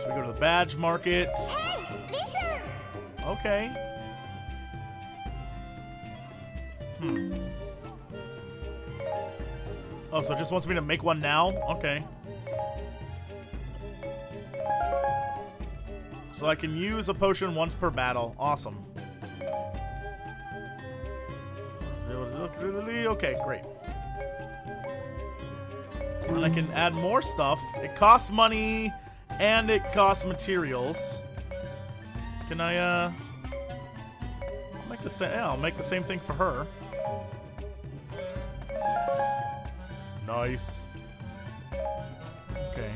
So we go to the badge market. Hey, listen! Okay. Hmm. Oh, so it just wants me to make one now? Okay. So I can use a potion once per battle. Awesome. Okay, great. And I can add more stuff. It costs money and it costs materials. Can I, uh... Make the same, yeah, I'll make the same thing for her. Nice. Okay.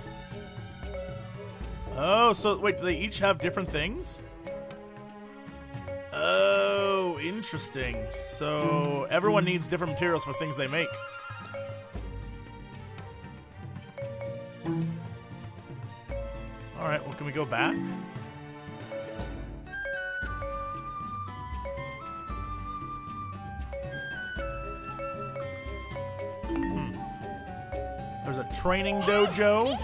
Oh, so, wait, do they each have different things? Oh, interesting. So, everyone needs different materials for things they make. Can we go back? Hmm. There's a training dojo.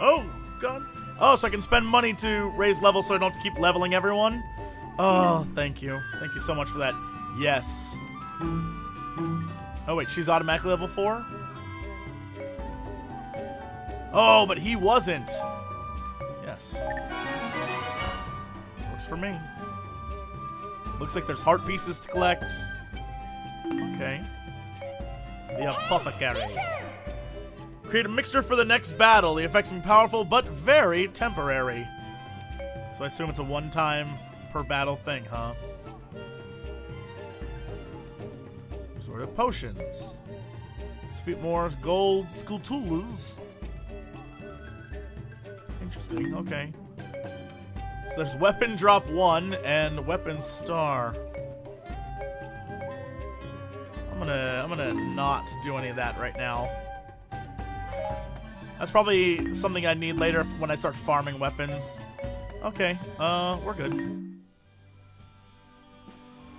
Oh, God. Oh, so I can spend money to raise levels so I don't have to keep leveling everyone? Oh, thank you. Thank you so much for that. Yes. Oh, wait, she's automatically level 4? Oh, but he wasn't. Works for me. Looks like there's heart pieces to collect. Okay. The apothecary. Create a mixture for the next battle. The effects be powerful, but very temporary. So I assume it's a one-time per battle thing, huh? Sort of potions. Speak more Gold Skulltulas. Interesting, okay. So there's weapon drop one and weapon star. I'm gonna I'm gonna not do any of that right now. That's probably something I need later when I start farming weapons. Okay, uh, we're good.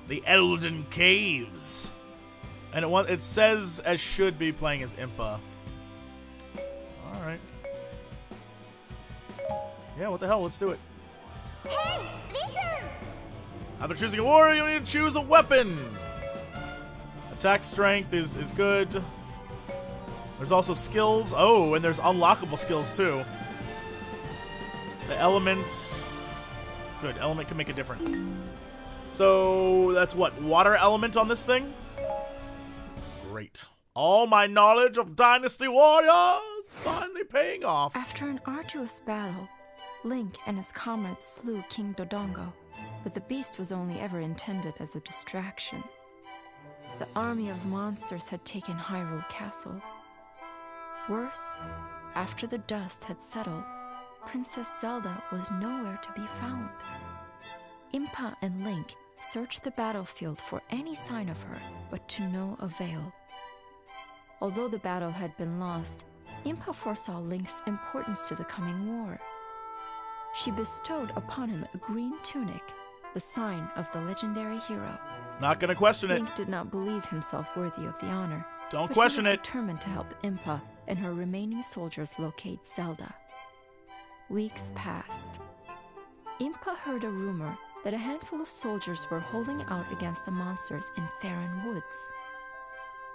The Eldin Caves. And it, it says as should be playing as Impa. Alright. Yeah, what the hell, let's do it. Hey, listen! After choosing a warrior, you need to choose a weapon. Attack strength is, is good. There's also skills. Oh, and there's unlockable skills too. The elements. Good. Element can make a difference. So that's what? Water element on this thing? Great. All my knowledge of Dynasty Warriors finally paying off. After an arduous battle, Link and his comrades slew King Dodongo, but the beast was only ever intended as a distraction. The army of monsters had taken Hyrule Castle. Worse, after the dust had settled, Princess Zelda was nowhere to be found. Impa and Link searched the battlefield for any sign of her, but to no avail. Although the battle had been lost, Impa foresaw Link's importance to the coming war. She bestowed upon him a green tunic, the sign of the legendary hero. Not gonna question it. Link did not believe himself worthy of the honor. Don't question it. determined to help Impa and her remaining soldiers locate Zelda. Weeks passed. Impa heard a rumor that a handful of soldiers were holding out against the monsters in Faron Woods.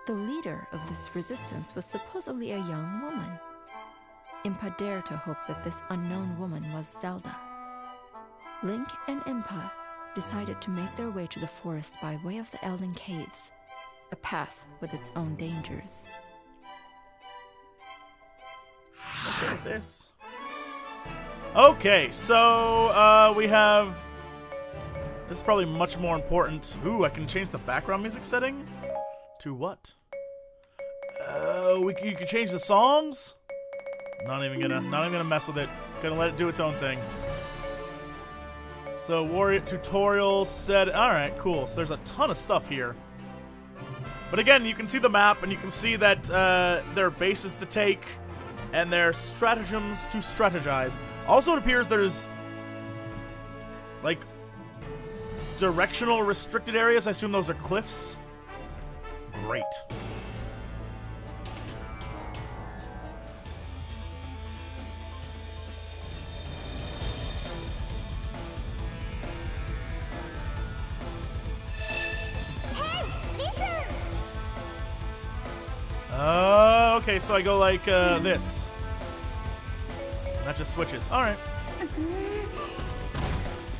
The leader of this resistance was supposedly a young woman. Impa dared to hope that this unknown woman was Zelda. Link and Impa decided to make their way to the forest by way of the Eldin Caves, a path with its own dangers. okay this. Okay, so uh, we have. This is probably much more important. Ooh, I can change the background music setting to what? Uh, we can, you can change the songs. Not even gonna, not even gonna mess with it. Gonna let it do its own thing. So warrior tutorial said, all right, cool. So there's a ton of stuff here. But again, you can see the map, and you can see that uh, there are bases to take, and there are stratagems to strategize. Also, it appears there's like directional restricted areas. I assume those are cliffs. Great. Okay, so I go like uh, this. That just switches. All right.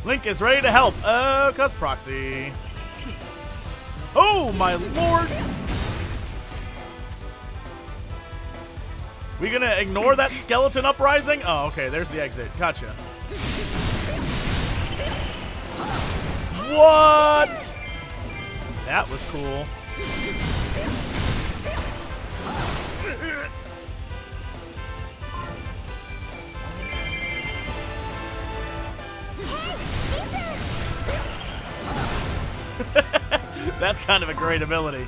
Link is ready to help. Uh, cuz proxy. Oh my lord! We gonna ignore that skeleton uprising? Oh, okay. There's the exit. Gotcha. What? That was cool. That's kind of a great ability.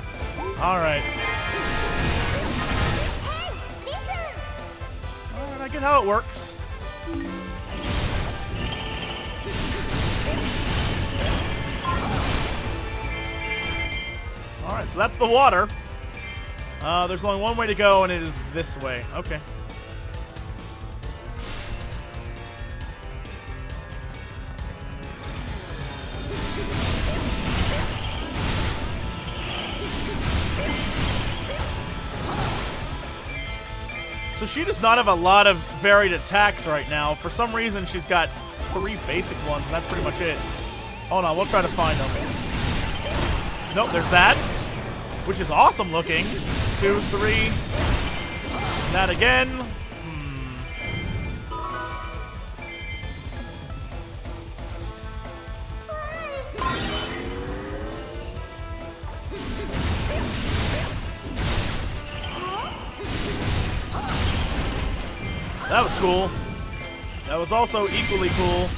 All right. All right, I get how it works. All right, so that's the water. Uh, there's only one way to go, and it is this way. Okay. So she does not have a lot of varied attacks right now. For some reason, she's got three basic ones, and that's pretty much it. Hold on, we'll try to find them. Nope, there's that, which is awesome looking. Two, three. That again. Hmm. That was cool. That was also equally cool.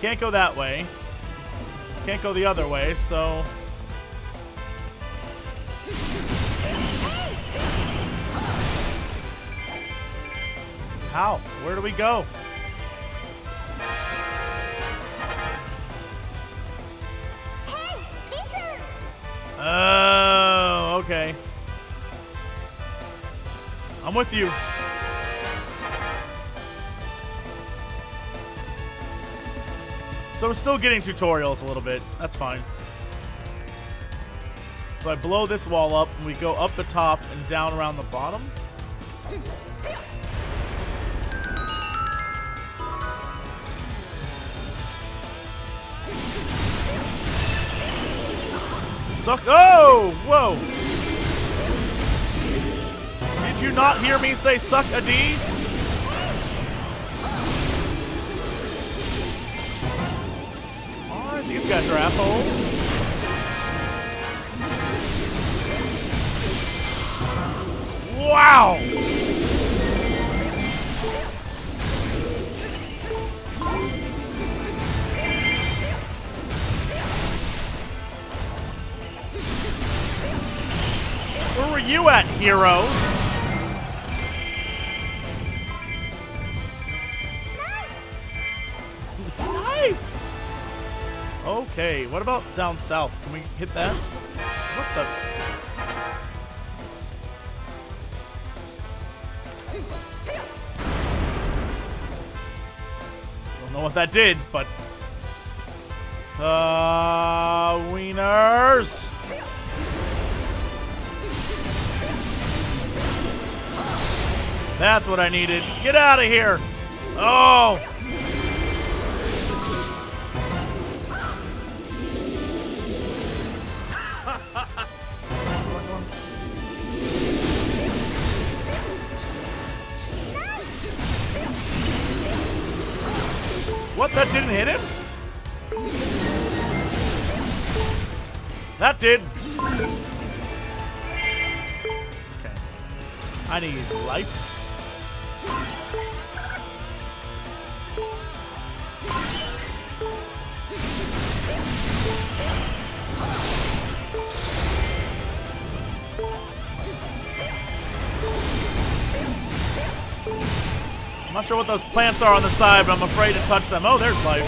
Can't go that way. Can't go the other way, so. How? Where do we go? Oh, okay. I'm with you. So we're still getting tutorials a little bit. That's fine. So I blow this wall up, and we go up the top and down around the bottom. Suck. Oh! Whoa! Did you not hear me say suck a D? Guys are assholes. Wow! Where were you at, hero? Okay, what about down south? Can we hit that? What the? Don't know what that did, but... Uh, wieners! That's what I needed. Get out of here! Oh! What? That didn't hit him? That did. Okay. I need life. I'm not sure what those plants are on the side, but I'm afraid to touch them. Oh, there's life.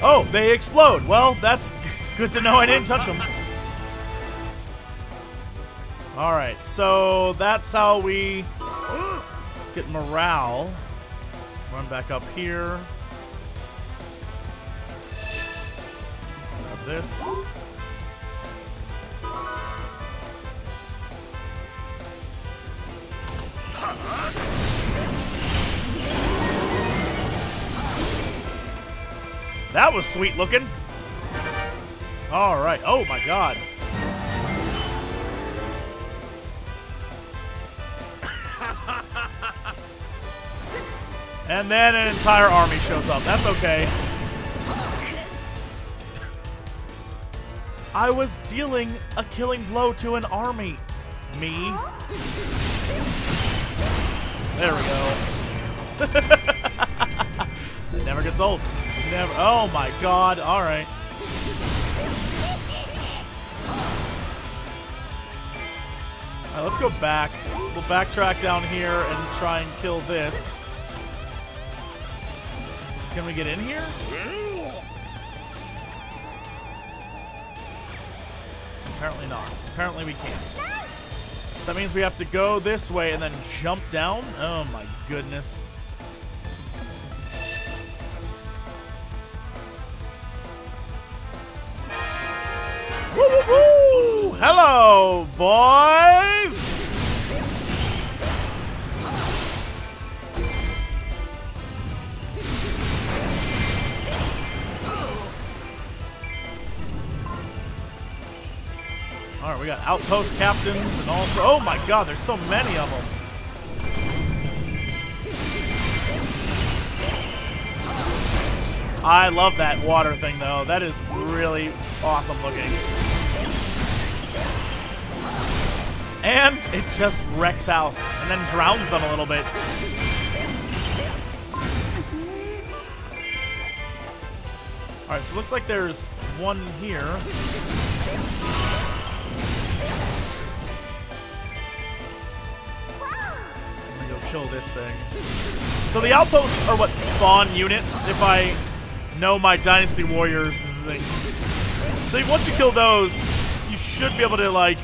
Oh, they explode. Well, that's good to know I didn't touch them. Alright, so that's how we get morale. Run back up here. Grab this. That was sweet looking. All right. Oh my god. And then an entire army shows up. That's okay. I was dealing a killing blow to an army. Me. There we go. it never gets old. Never. Oh my god. All right. All right, let's go back. We'll backtrack down here and try and kill this. Can we get in here? Apparently not. Apparently we can't. So that means we have to go this way and then jump down? Oh my goodness. Woo, woo, woo! Hello, boys! All right, we got outpost captains and also. Oh my God, there's so many of them. I love that water thing though. That is really awesome looking. And it just wrecks house and then drowns them a little bit. All right, so looks like there's one here. Kill this thing. So the outposts are what spawn units, if I know my Dynasty Warriors thing. So once you kill those, you should be able to, like,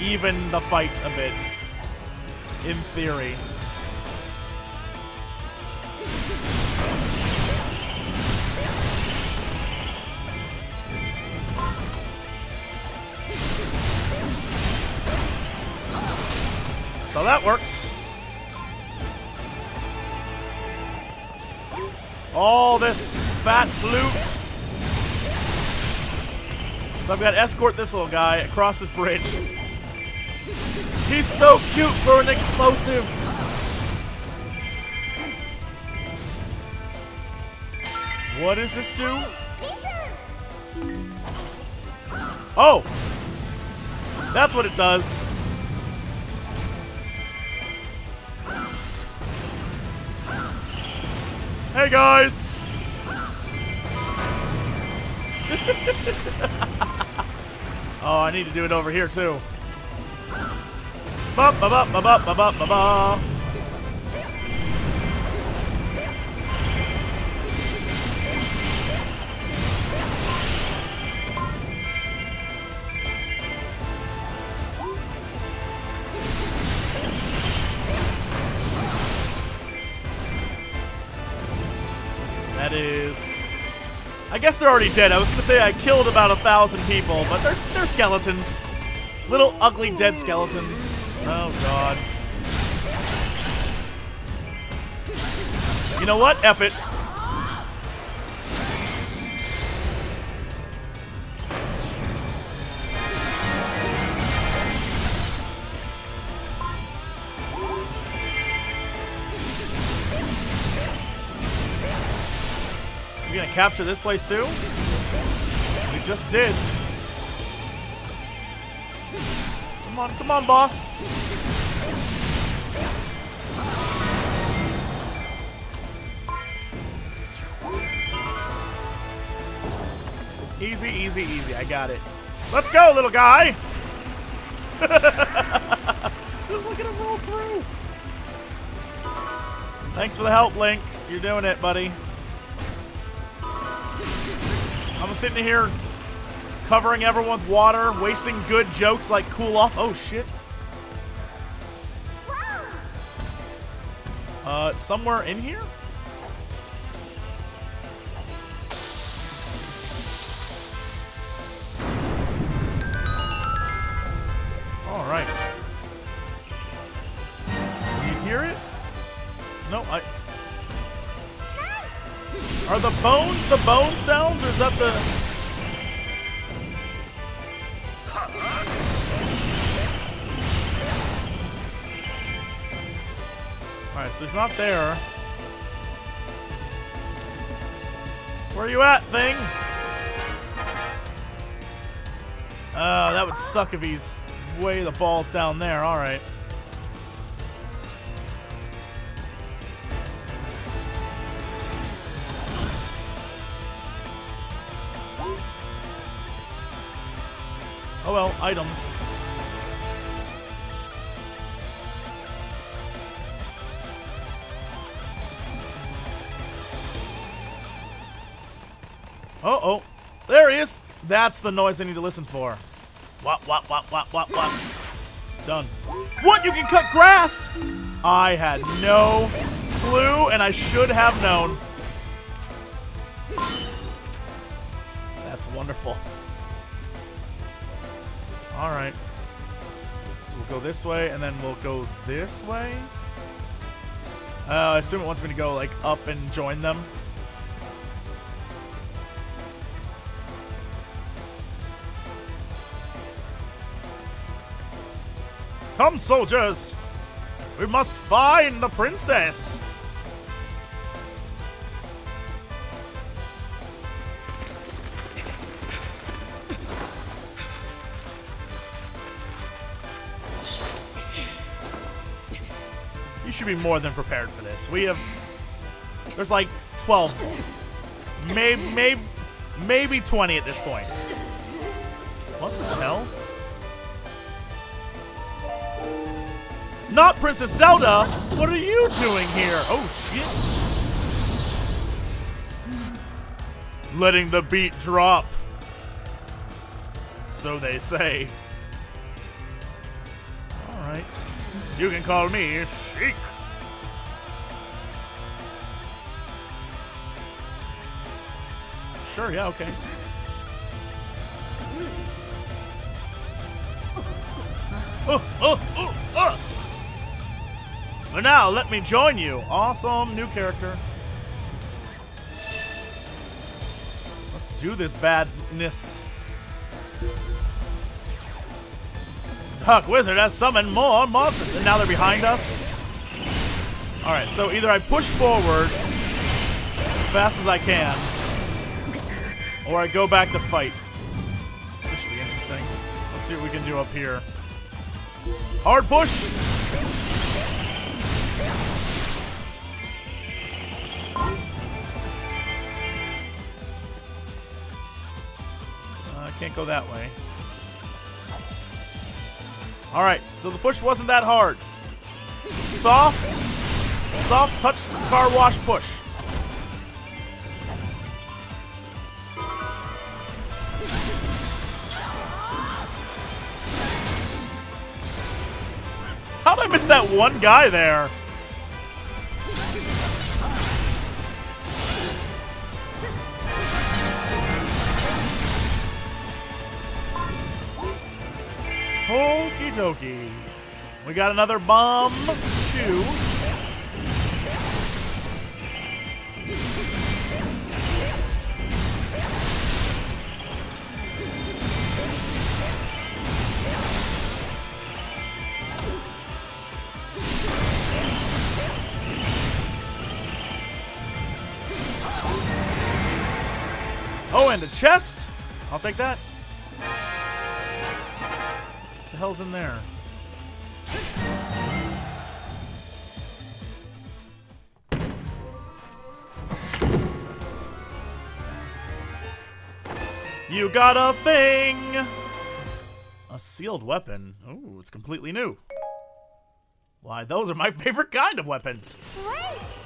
even the fight a bit. In theory. So that works. All this fat loot. So I've got to escort this little guy across this bridge. He's so cute for an explosive. What does this do? Oh! That's what it does. Hey guys! oh, I need to do it over here too. Ba ba ba ba ba ba ba ba. That is. I guess they're already dead. I was gonna say I killed about a thousand people, but they're they're skeletons. Little ugly dead skeletons. Oh god. You know what? F it. Capture this place too? We just did. Come on, come on, boss. Easy, easy, easy. I got it. Let's go, little guy. Just look at him roll through. Thanks for the help, Link. You're doing it, buddy. Sitting here covering everyone with water, wasting good jokes like cool off. Oh shit. Uh, somewhere in here? All right. Do you hear it? No, I. Are the bones the bone the? All right, so he's not there. Where are you at, thing? Oh, that would suck if he's way the ball's down there. All well, items. Oh, oh. There he is. That's the noise I need to listen for. Wop, wop, wop, wop, wop, wop. Done. What? You can cut grass? I had no clue, and I should have known. That's wonderful. All right. So we'll go this way, and then we'll go this way. Uh, I assume it wants me to go, like, up and join them. Come, soldiers! We must find the princess! Should be more than prepared for this. We have... There's like 12. Maybe, maybe, maybe 20 at this point. What the hell? Not Princess Zelda! What are you doing here? Oh, shit. Letting the beat drop. So they say. Alright. You can call me Sheik. Sure, yeah, okay. Oh, oh, oh, oh! But now, let me join you. Awesome new character. Let's do this badness. Duck Wizard has summoned more monsters, and now they're behind us. Alright, so either I push forward as fast as I can, or I go back to fight. This should be interesting. Let's see what we can do up here. Hard push! Uh, I can't go that way. Alright, so the push wasn't that hard. Soft, soft touch car wash push. Miss that one guy there? Okie dokie. We got another bomb shoe. Oh, and a chest. I'll take that. What the hell's in there? You got a thing! A sealed weapon. Ooh, it's completely new. Why, those are my favorite kind of weapons. Great!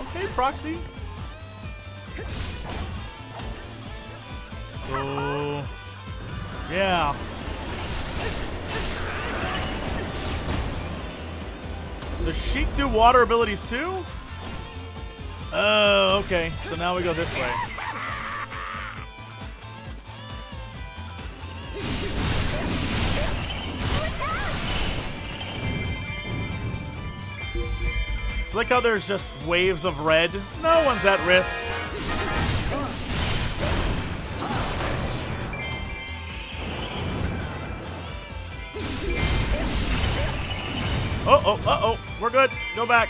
Okay, Proxy. So, yeah. Does Sheik do water abilities too? Oh, okay. So now we go this way. It's like how there's just waves of red. No one's at risk. Oh, oh, uh oh. We're good. Go back.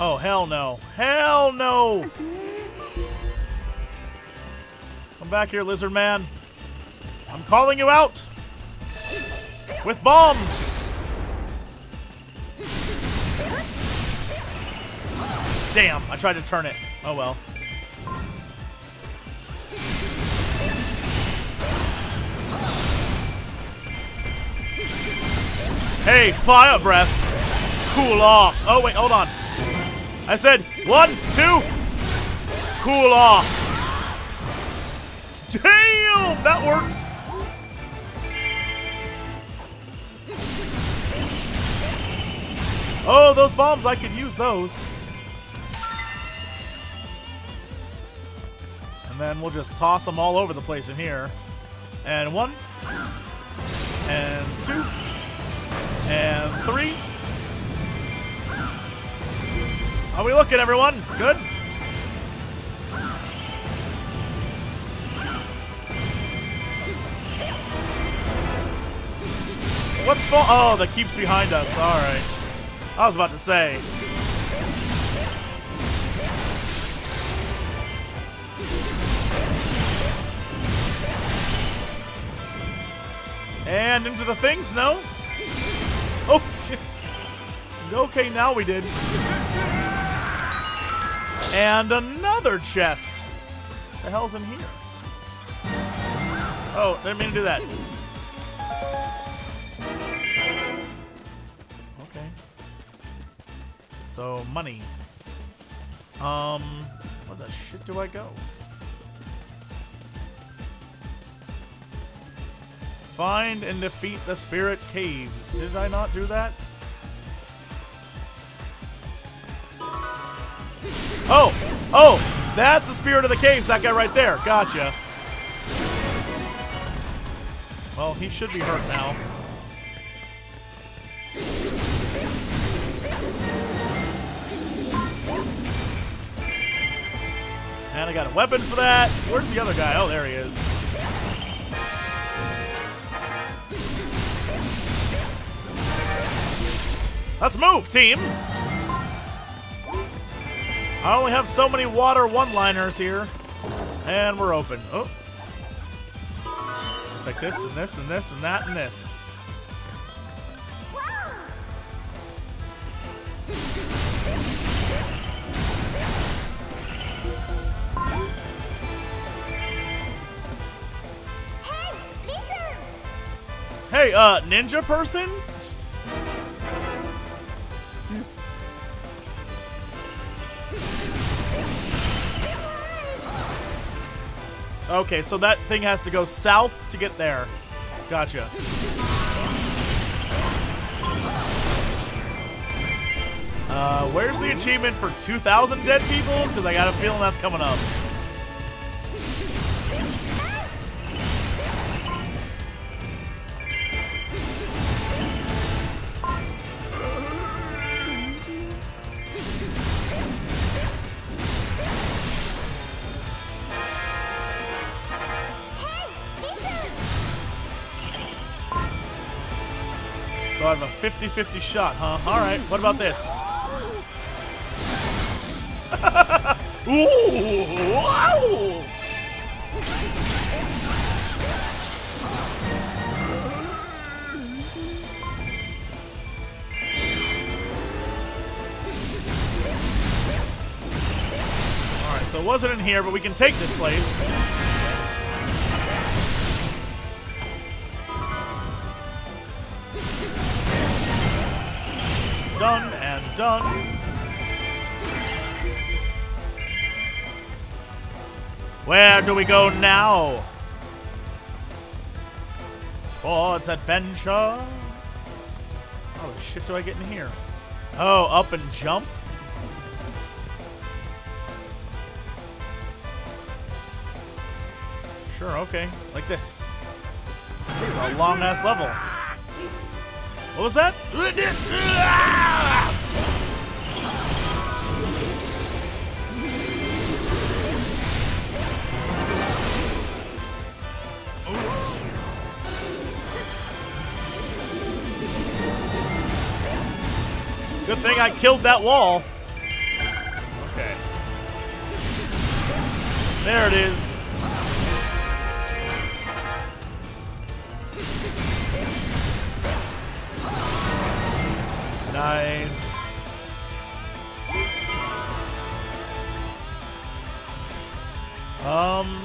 Oh, hell no. Hell no! Come back here, lizard man. I'm calling you out! With bombs! Damn, I tried to turn it. Oh well. Hey, fire breath. Cool off. Oh, wait, hold on. I said one, two, cool off. Damn, that works. Oh, those bombs, I could use those. And then we'll just toss them all over the place in here. And one, and two, and three. How we looking, everyone? Good? What's fall? Oh, that keeps behind us. All right. I was about to say. Into the things, no? Oh, shit. Okay, now we did. And another chest. The hell's in here? Oh, didn't mean to do that. Okay. So, money. Um, where the shit do I go? Find and defeat the spirit caves. Did I not do that? Oh! Oh! That's the spirit of the caves, that guy right there. Gotcha. Well, he should be hurt now. And I got a weapon for that. Where's the other guy? Oh, there he is. Let's move, team! I only have so many water one-liners here. And we're open. Oh. Like this, and this, and this, and that, and this. Hey, uh, ninja person? Okay, so that thing has to go south to get there. Gotcha. Uh, where's the achievement for 2,000 dead people? Because I got a feeling that's coming up. 50-50 shot, huh? Alright, what about this? Ooh! Wow! So it wasn't in here, but we can take this place. Done and done. Where do we go now? Towards adventure. Oh, shit do I get in here? Oh, up and jump? Sure, okay. Like this. This is a long ass level. What was that? Good thing I killed that wall. Okay. There it is. Nice. Um,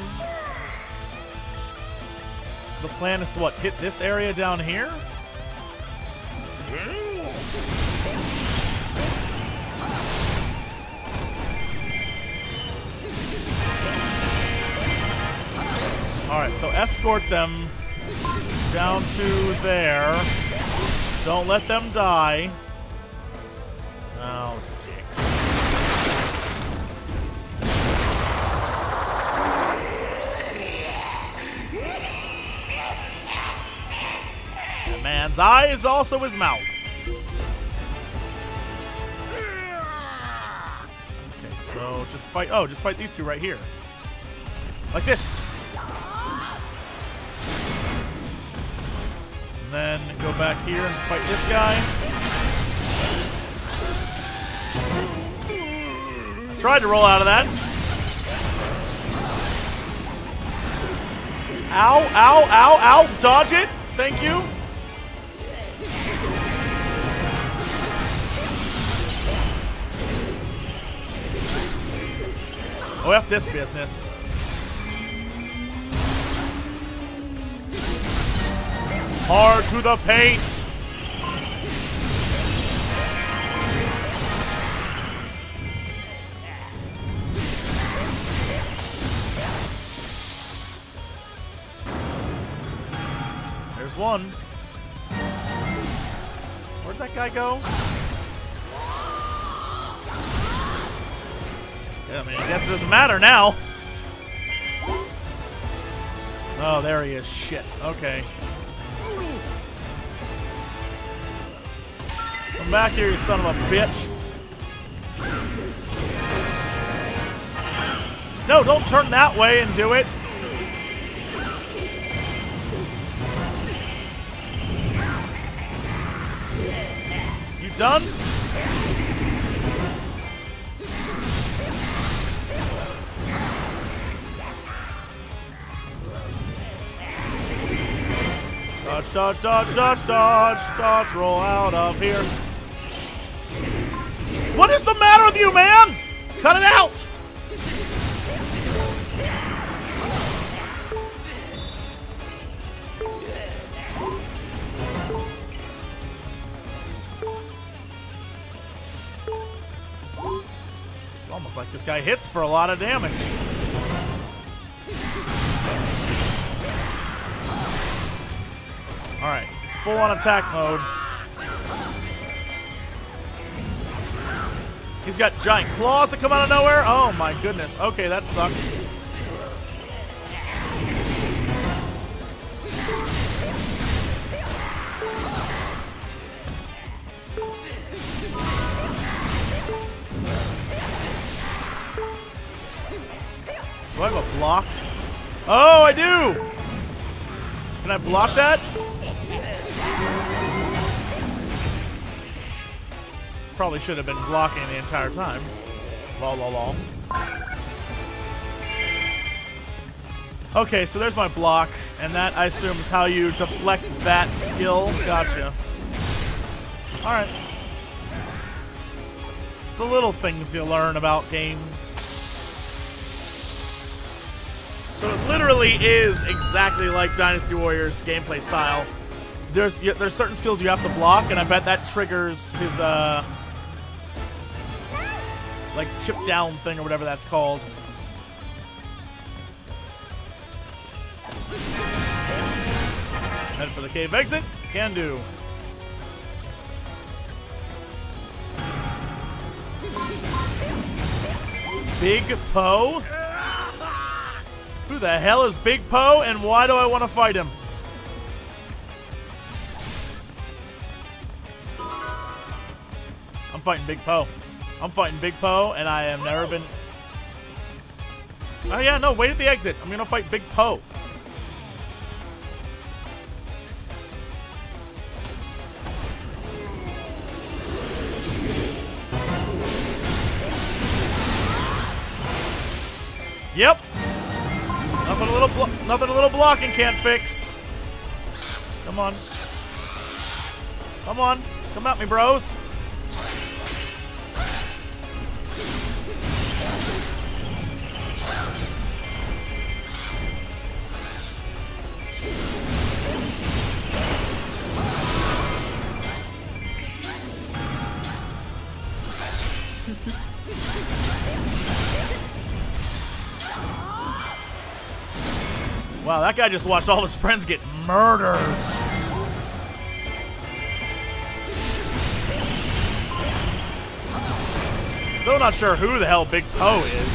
the plan is to what? Hit this area down here? Alright, so escort them down to there. Don't let them die. Oh, dicks. The man's eye is also his mouth. Okay, so just fight. Oh, just fight these two right here. Like this. And then go back here and fight this guy. Tried to roll out of that. Ow, ow, ow, ow. Dodge it. Thank you. Oh, F this business. Hard to the paint. One. Where'd that guy go? Yeah, I mean, I guess it doesn't matter now. Oh, there he is. Shit. Okay. Come back here, you son of a bitch. No, don't turn that way and do it. Done? Dodge, dodge, dodge, dodge, dodge, dodge, roll out of here. What is the matter with you, man? Cut it out! This guy hits for a lot of damage. Alright, full on attack mode. He's got giant claws that come out of nowhere. Oh my goodness. Okay, that sucks. Oh, I do! Can I block that? Probably should have been blocking the entire time. Lol, lol, lol. Okay, so there's my block, and that, I assume, is how you deflect that skill. Gotcha. Alright. It's the little things you learn about games. So it literally is exactly like Dynasty Warriors gameplay style. There's there's certain skills you have to block, and I bet that triggers his uh like chip down thing or whatever that's called. Head for the cave exit. Can do. Big Poe. Who the hell is Big Poe and why do I want to fight him? I'm fighting Big Poe. I'm fighting Big Poe and I have never been... Oh yeah, no, wait at the exit. I'm gonna fight Big Poe. Yep. Nothing a little blocking can't fix. Come on. Come on. Come at me, bros. That guy just watched all his friends get murdered. Still not sure who the hell Big Poe is.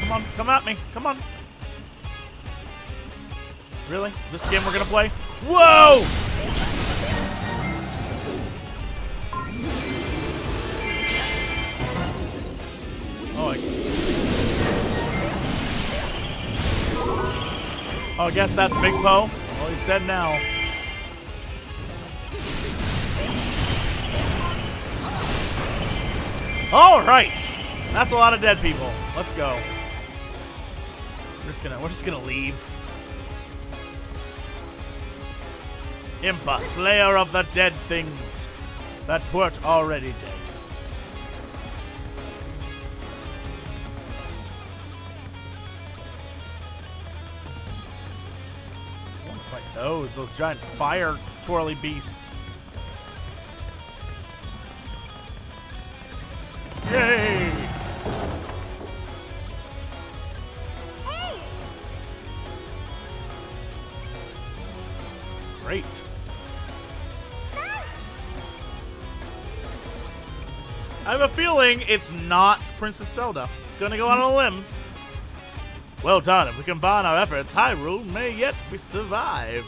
Come on, come at me. Come on. Really? This game we're gonna play? Whoa! Oh, I... oh, I guess that's Big Poe. Well, he's dead now. All right, that's a lot of dead people. Let's go. We're just gonna we're just gonna leave. Impa, slayer of the dead things that weren't already dead. Those, those giant fire twirly beasts. Yay! Great. I have a feeling it's not Princess Zelda. Gonna go out on a limb. Well done. If we combine our efforts, Hyrule may yet be survived.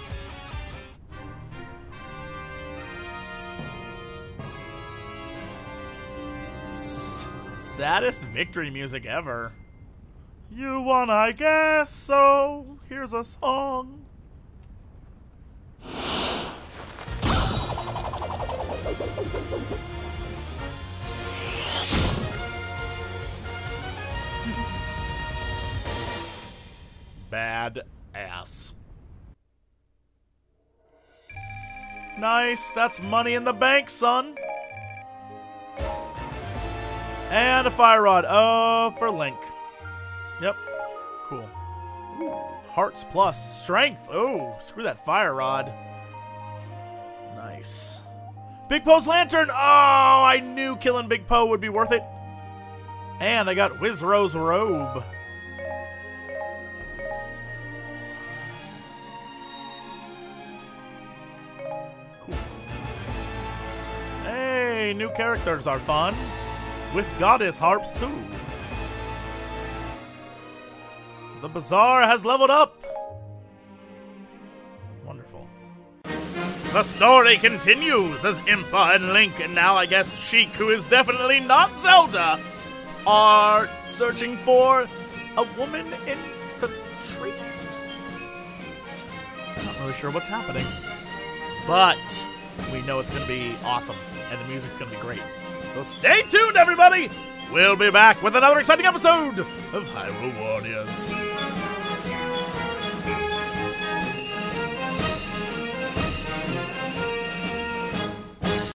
Saddest victory music ever. You won, I guess, so here's a song. Bad ass. Nice, that's money in the bank, son. And a fire rod. Oh, for Link. Yep. Cool. Ooh, hearts plus strength. Oh, screw that fire rod. Nice. Big Poe's lantern. Oh, I knew killing Big Poe would be worth it. And I got Wizzro's robe. Characters are fun. With goddess harps, too. The bazaar has leveled up. Wonderful. The story continues as Impa and Link, and now I guess Sheik, who is definitely not Zelda, are searching for a woman in the trees. I'm not really sure what's happening. But we know it's going to be awesome, and the music's to be great. So stay tuned, everybody! We'll be back with another exciting episode of Hyrule Warriors.